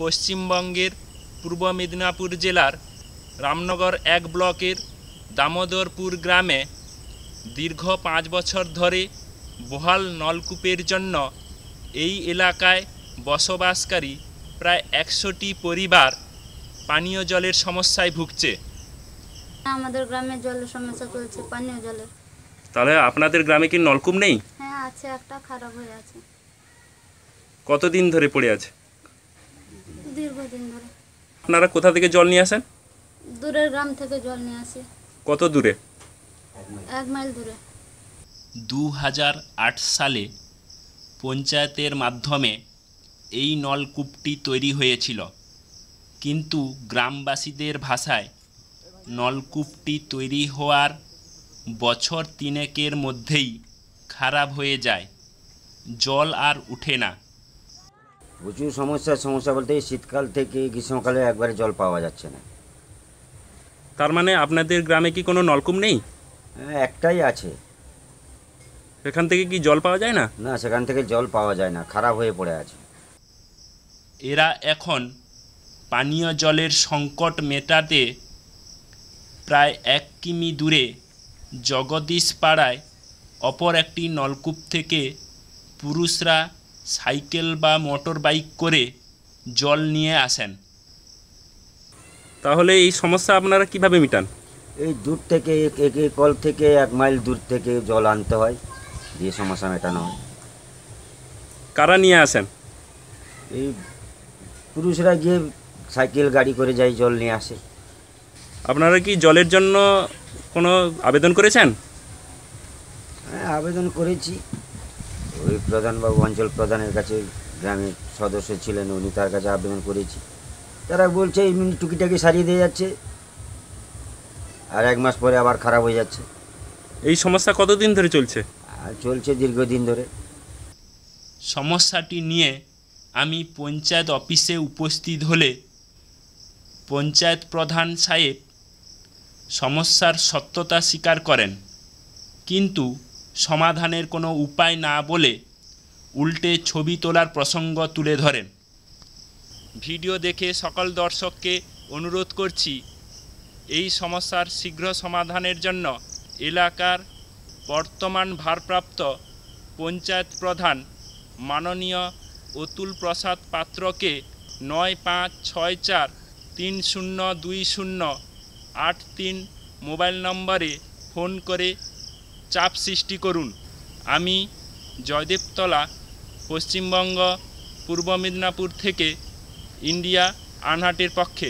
পশ্চিমবঙ্গের পূর্ব মেদিনীপুর জেলার রামনগর এক ব্লকের দামোদরপুর গ্রামে দীর্ঘ পাঁচ বছর ধরে বহাল নলকূপের জন্য এই এলাকায় বসবাসকারী প্রায় একশোটি পরিবার পানীয় জলের সমস্যায় ভুগছে। আমাদের গ্রামে জলের সমস্যা চলছে পানীয় জলের। তাহলে আপনাদের গ্রামে কি নলকূপ নেই? হ্যাঁ আছে একটা খারাপ হয়ে আছে। কতদিন ধরে পড়ে আছে? আপনারা কোথা থেকে জল নিয়ে আসেন? দূরের গ্রাম থেকে জল নিয়ে আসি। কত দূরে? এক মাইল দূরে। দু হাজার আট সালে পঞ্চায়েতের মাধ্যমে এই নলকূপটি তৈরি হয়েছিল। কিন্তু গ্রামবাসীদের ভাষায় নলকূপটি তৈরি হওয়ার বছর তিনেকের মধ্যেই খারাপ হয়ে যায়। জল আর উঠে না। প্রচুর সমস্যা সমস্যা বলতে শীতকাল থেকে গ্রীষ্মকালে একবারে জল পাওয়া যাচ্ছে না। তার মানে আপনাদের গ্রামে কি কোনো নলকূপ নেই? হ্যাঁ একটাই আছে। এখান থেকে কি জল পাওয়া যায় না? না সেখান থেকে জল পাওয়া যায় না খারাপ হয়ে পড়ে আছে। এরা এখন পানীয় জলের সংকট মেটাতে প্রায় এক কিমি দূরে জগদীশ পাড়ায় অপর একটি নলকূপ থেকে পুরুষরা সাইকেল বা মোটর বাইক করে জল নিয়ে আসেন। তাহলে এই সমস্যা আপনারা কীভাবে মিটান? এই দূর থেকে এক কল থেকে এক মাইল দূর থেকে জল আনতে হয় দিয়ে সমস্যা মেটানো হয়। কারা নিয়ে আসেন? এই পুরুষরা গিয়ে সাইকেল গাড়ি করে যায় জল নিয়ে আসে। আপনারা কি জলের জন্য কোনো আবেদন করেছেন? হ্যাঁ আবেদন করেছি। ওই প্রধানবাবু অঞ্চল প্রধানের কাছে গ্রামের সদস্য ছিলেন উনি তার কাছে আবেদন করেছি। তারা বলছে এমনি টুকিটাকি সারিয়ে দিয়ে যাচ্ছে আর এক মাস পরে আবার খারাপ হয়ে যাচ্ছে। এই সমস্যা কতদিন ধরে চলছে? আর চলছে দীর্ঘদিন ধরে। সমস্যাটি নিয়ে আমি পঞ্চায়েত অফিসে উপস্থিত হলে পঞ্চায়েত প্রধান সাহেব সমস্যার সত্যতা স্বীকার করেন। কিন্তু সমাধানের কোনো উপায় না বলে উল্টে ছবি তোলার প্রসঙ্গ তুলে ধরেন। ভিডিও দেখে সকল দর্শককে অনুরোধ করছি, এই সমস্যার শীঘ্র সমাধানের জন্য এলাকার বর্তমান ভারপ্রাপ্ত পঞ্চায়েত প্রধান মাননীয় অতুল প্রসাদ পাত্রকে নয় পাঁচ ছয় চার তিন শূন্য দুই শূন্য আট তিন মোবাইল নম্বরে ফোন করে চাপ সৃষ্টি করুন। আমি জয়দেবতলা পশ্চিমবঙ্গ পূর্ব মেদিনীপুর থেকে ইন্ডিয়া আনহাটের পক্ষে